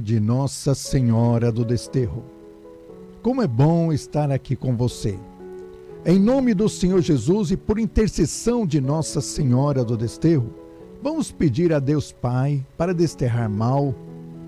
De Nossa Senhora do Desterro. Como é bom estar aqui com você. Em nome do Senhor Jesus e por intercessão de Nossa Senhora do Desterro, vamos pedir a Deus Pai para desterrar mal,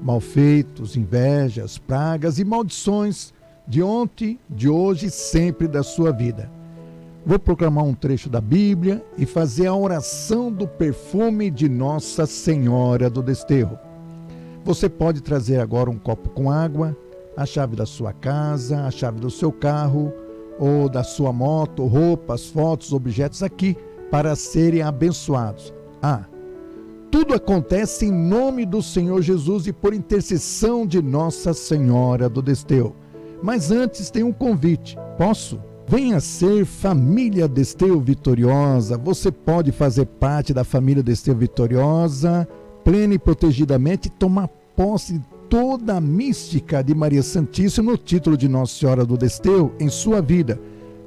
malfeitos, invejas, pragas e maldições de ontem, de hoje e sempre da sua vida. Vou proclamar um trecho da Bíblia e fazer a oração do perfume de Nossa Senhora do Desterro. Você pode trazer agora um copo com água, a chave da sua casa, a chave do seu carro ou da sua moto, roupas, fotos, objetos aqui para serem abençoados. Ah, tudo acontece em nome do Senhor Jesus e por intercessão de Nossa Senhora do Desterro. Mas antes tem um convite. Posso? Venha ser família Desteu Vitoriosa. Você pode fazer parte da família Desteu Vitoriosa, plena e protegidamente, tomar posse toda a mística de Maria Santíssima no título de Nossa Senhora do Desteu em sua vida,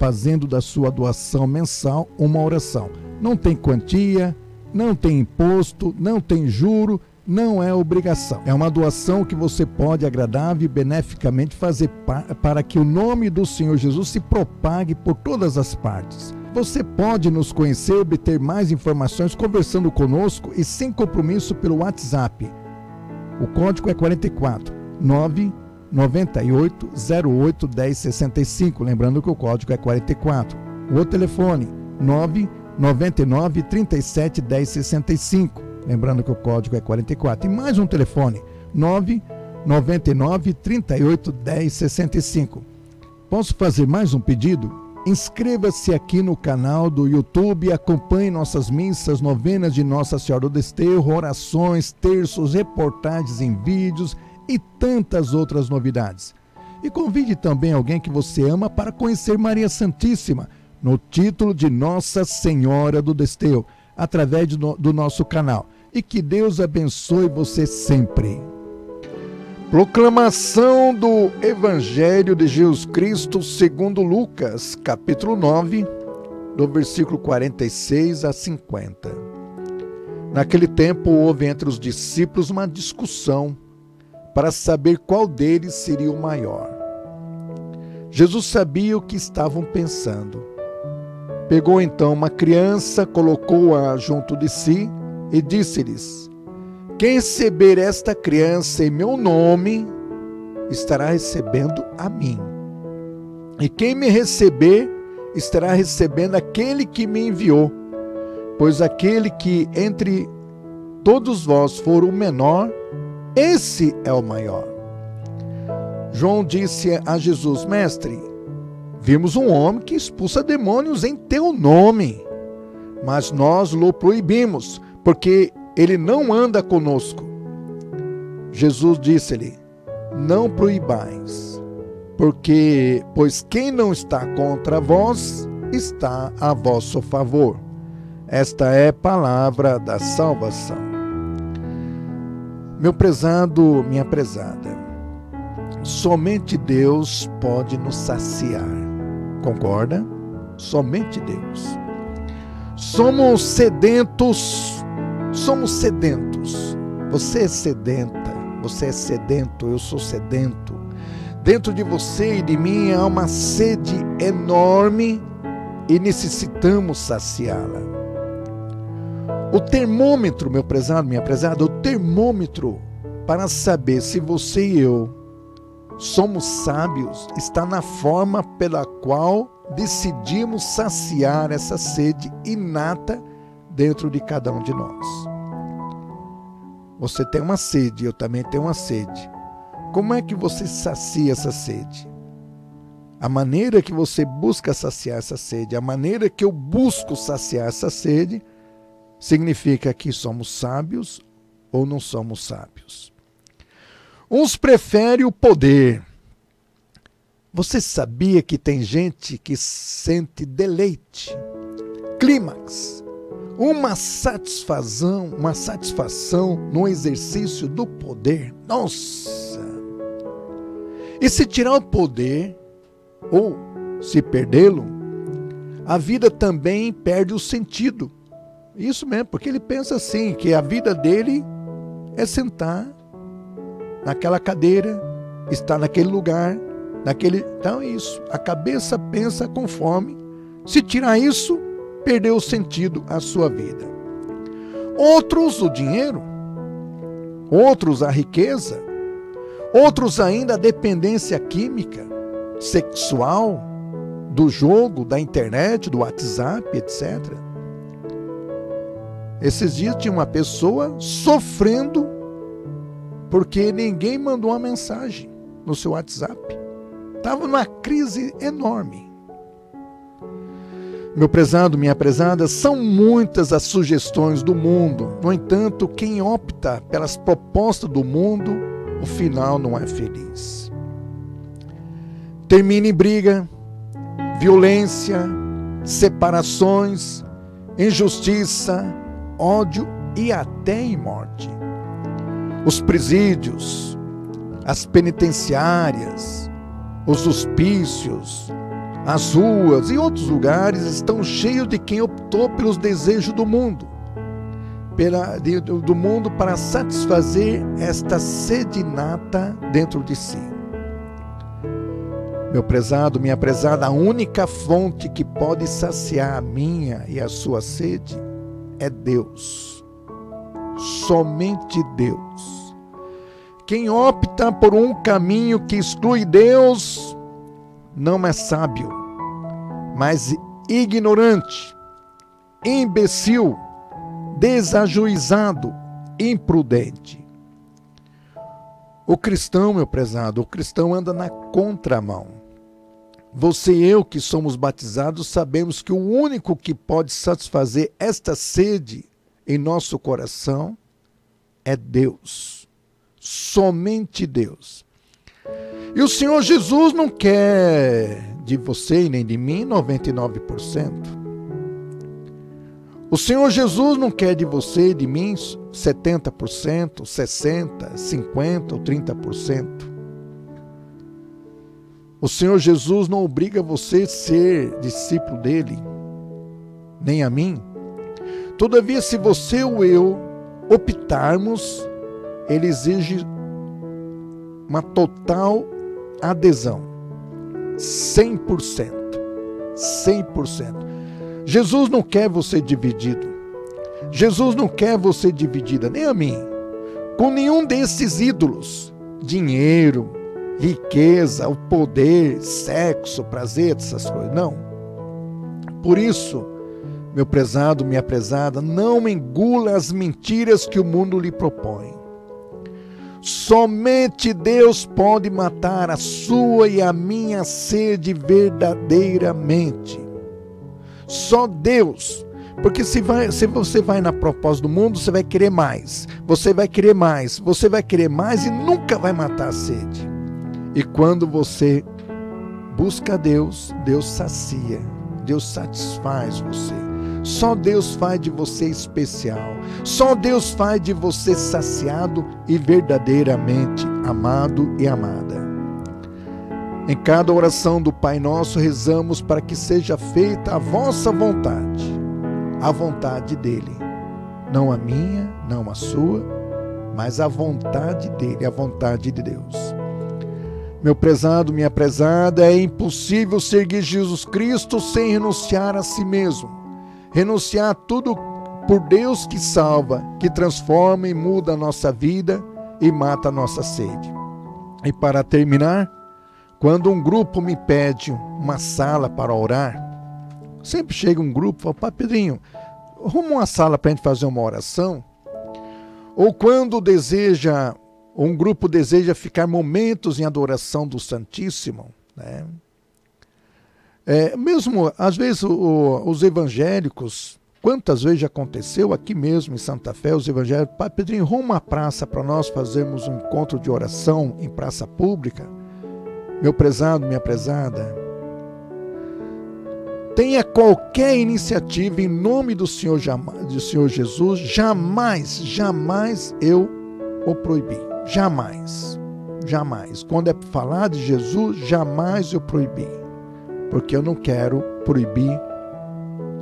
fazendo da sua doação mensal uma oração. Não tem quantia, não tem imposto, não tem juro, não é obrigação. É uma doação que você pode agradável e beneficamente fazer para que o nome do Senhor Jesus se propague por todas as partes. Você pode nos conhecer, obter mais informações conversando conosco e sem compromisso pelo WhatsApp. O código é 44 9 98 08 1065. Lembrando que o código é 44. O telefone 9 99 37 1065. Lembrando que o código é 44. E mais um telefone: 999 38 10 65. Posso fazer mais um pedido? Inscreva-se aqui no canal do YouTube acompanhe nossas missas, novenas de Nossa Senhora do Desterro, orações, terços, reportagens em vídeos e tantas outras novidades. E convide também alguém que você ama para conhecer Maria Santíssima, no título de Nossa Senhora do Desterro, através do, do nosso canal e que Deus abençoe você sempre. Proclamação do Evangelho de Jesus Cristo segundo Lucas, capítulo 9, do versículo 46 a 50. Naquele tempo houve entre os discípulos uma discussão para saber qual deles seria o maior. Jesus sabia o que estavam pensando. Pegou então uma criança, colocou-a junto de si e disse-lhes: Quem receber esta criança em meu nome, estará recebendo a mim. E quem me receber, estará recebendo aquele que me enviou. Pois aquele que entre todos vós for o menor, esse é o maior. João disse a Jesus: Mestre, vimos um homem que expulsa demônios em teu nome, mas nós o proibimos porque ele não anda conosco. Jesus disse-lhe: Não proibais, porque pois quem não está contra vós está a vosso favor. Esta é a palavra da salvação. Meu prezado, minha prezada, somente Deus pode nos saciar. Concorda? Somente Deus. Somos sedentos Somos sedentos. Você é sedenta, você é sedento, eu sou sedento. Dentro de você e de mim há uma sede enorme e necessitamos saciá-la. O termômetro, meu prezado, minha prezada, o termômetro para saber se você e eu somos sábios está na forma pela qual decidimos saciar essa sede inata dentro de cada um de nós. Você tem uma sede, eu também tenho uma sede. Como é que você sacia essa sede? A maneira que você busca saciar essa sede, a maneira que eu busco saciar essa sede, significa que somos sábios ou não somos sábios. Uns preferem o poder. Você sabia que tem gente que sente deleite, clímax, uma satisfação, uma satisfação no exercício do poder. Nossa! E se tirar o poder ou se perdê-lo, a vida também perde o sentido. Isso mesmo, porque ele pensa assim, que a vida dele é sentar naquela cadeira, está naquele lugar, naquele. Então é isso. A cabeça pensa conforme. Se tirar isso, perdeu o sentido a sua vida. Outros o dinheiro, outros a riqueza, outros ainda a dependência química, sexual, do jogo, da internet, do WhatsApp, etc. Esses dias tinha uma pessoa sofrendo porque ninguém mandou uma mensagem no seu WhatsApp. Estava numa crise enorme. Meu prezado, minha prezada, são muitas as sugestões do mundo. No entanto, quem opta pelas propostas do mundo, o final não é feliz. Termina em briga, violência, separações, injustiça, ódio e até em morte. Os presídios, as penitenciárias, os hospícios, as ruas e outros lugares estão cheios de quem optou pelos desejos do mundo, pela, de, do mundo para satisfazer esta sede nata dentro de si. Meu prezado, minha prezada, a única fonte que pode saciar a minha e a sua sede é Deus. Somente Deus. Quem opta por um caminho que exclui Deus não é sábio, mas ignorante, imbecil, desajuizado, imprudente. O cristão, meu prezado, o cristão anda na contramão. Você e eu que somos batizados sabemos que o único que pode satisfazer esta sede em nosso coração é Deus. Somente Deus. E o Senhor Jesus não quer de você e nem de mim 99%. O Senhor Jesus não quer de você e de mim 70%, 60%, 50% ou 30%. O Senhor Jesus não obriga você a ser discípulo dele, nem a mim. Todavia, se você ou eu optarmos, ele exige uma total adesão. 100%. 100%. Jesus não quer você dividido. Jesus não quer você dividida, nem a mim, com nenhum desses ídolos. Dinheiro, riqueza, o poder, sexo, prazer, essas coisas. Não. Por isso, meu prezado, minha prezada, não engula as mentiras que o mundo lhe propõe. Somente Deus pode matar a sua e a minha sede verdadeiramente. Só Deus. Porque se, vai, se você vai na proposta do mundo, você vai querer mais. Você vai querer mais. Você vai querer mais e nunca vai matar a sede. E quando você busca Deus, Deus sacia. Deus satisfaz você. Só Deus faz de você especial. Só Deus faz de você saciado e verdadeiramente amado e amada. Em cada oração do Pai Nosso, rezamos para que seja feita a vossa vontade, a vontade dele. Não a minha, não a sua, mas a vontade dele, a vontade de Deus. Meu prezado, minha prezada, é impossível seguir Jesus Cristo sem renunciar a si mesmo renunciar a tudo por Deus que salva, que transforma e muda a nossa vida e mata a nossa sede. E para terminar, quando um grupo me pede uma sala para orar, sempre chega um grupo e fala, Pai Pedrinho, arruma uma sala para a gente fazer uma oração. Ou quando deseja, um grupo deseja ficar momentos em adoração do Santíssimo, né? É, mesmo, às vezes, o, os evangélicos, quantas vezes aconteceu aqui mesmo em Santa Fé, os evangélicos, Pai Pedrinho, arruma uma praça para nós fazermos um encontro de oração em praça pública. Meu prezado, minha prezada, tenha qualquer iniciativa em nome do Senhor, do Senhor Jesus, jamais, jamais eu o proibi. Jamais. Jamais. Quando é falar de Jesus, jamais eu proibi porque eu não quero proibir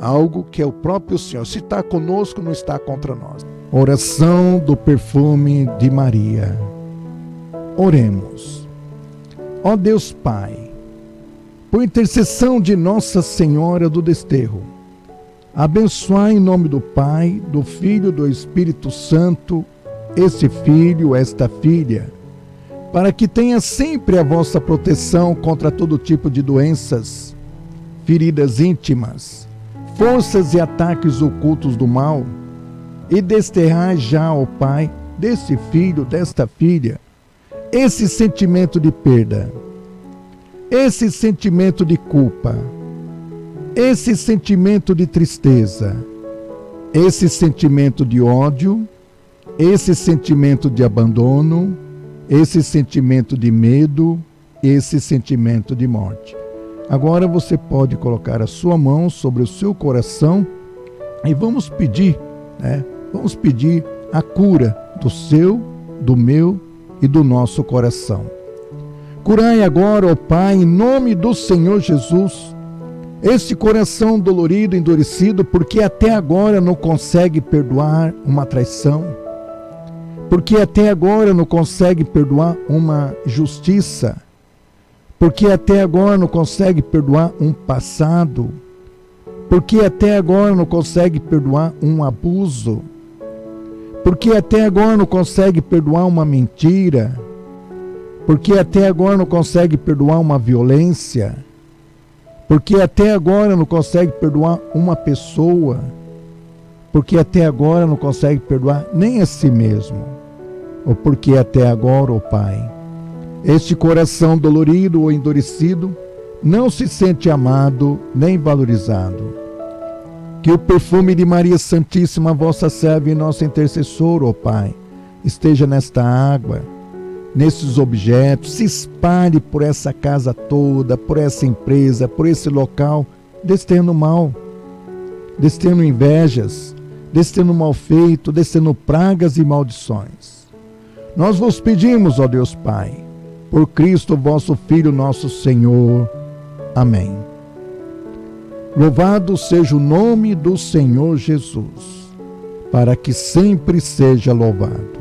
algo que é o próprio Senhor. Se está conosco, não está contra nós. Oração do perfume de Maria. Oremos. Ó Deus Pai, por intercessão de Nossa Senhora do Desterro, abençoai em nome do Pai, do Filho e do Espírito Santo este filho, esta filha, para que tenha sempre a vossa proteção contra todo tipo de doenças, feridas íntimas, forças e ataques ocultos do mal, e desterrar já, ó Pai, desse filho, desta filha, esse sentimento de perda, esse sentimento de culpa, esse sentimento de tristeza, esse sentimento de ódio, esse sentimento de abandono, esse sentimento de medo, esse sentimento de morte. Agora você pode colocar a sua mão sobre o seu coração e vamos pedir, né? Vamos pedir a cura do seu, do meu e do nosso coração. Curai agora, ó Pai, em nome do Senhor Jesus, este coração dolorido, endurecido, porque até agora não consegue perdoar uma traição, porque até agora não consegue perdoar uma justiça, porque até agora não consegue perdoar um passado, porque até agora não consegue perdoar um abuso. Porque até agora não consegue perdoar uma mentira, porque até agora não consegue perdoar uma violência, porque até agora não consegue perdoar uma pessoa, porque até agora não consegue perdoar nem a si mesmo, ou porque até agora, ó Pai, este coração dolorido ou endurecido não se sente amado nem valorizado que o perfume de Maria Santíssima, vossa serva e nossa intercessora, ó Pai, esteja nesta água, nesses objetos, se espalhe por essa casa toda, por essa empresa, por esse local, destendo mal, destendo invejas, destendo mal feito, destendo pragas e maldições. Nós vos pedimos, ó Deus Pai, por Cristo vosso Filho, nosso Senhor. Amém. Louvado seja o nome do Senhor Jesus, para que sempre seja louvado.